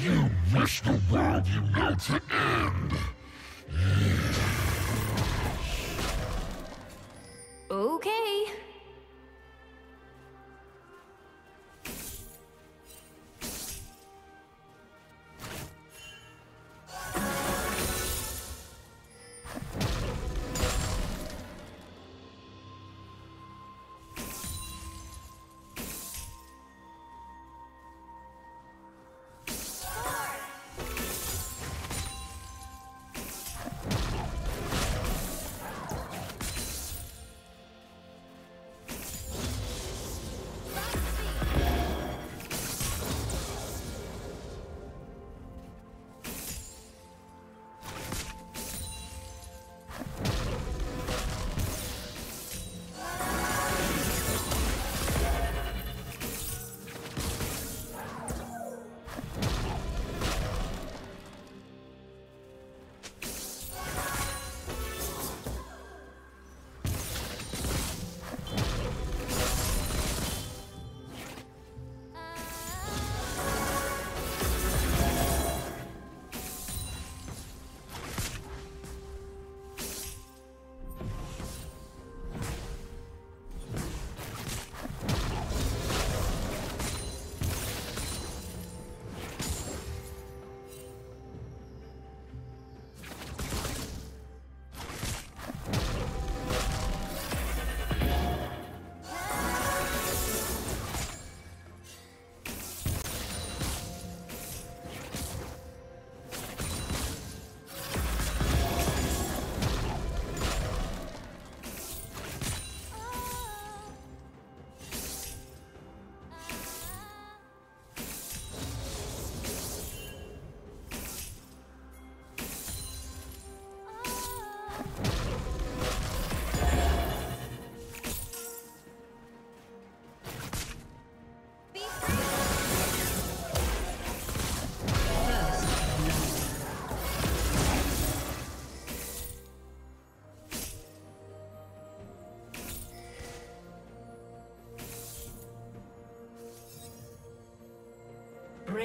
You wish the world you know to end. Okay.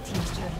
Red Team's turret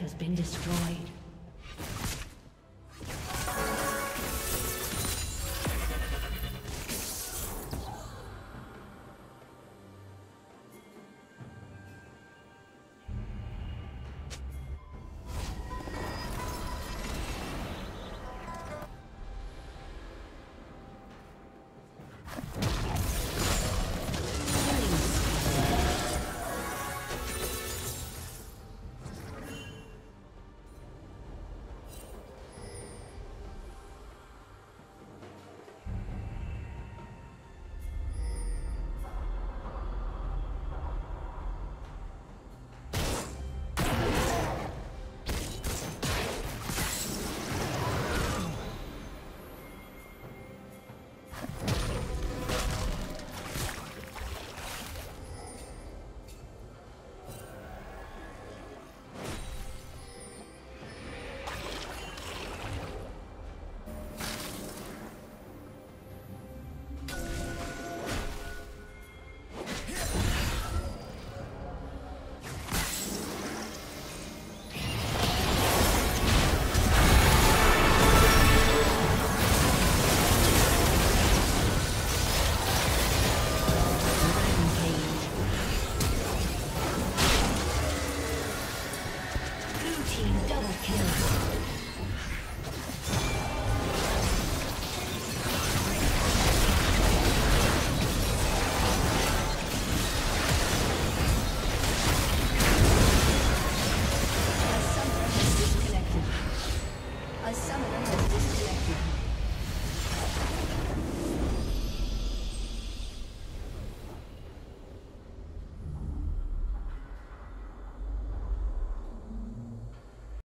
Has been destroyed.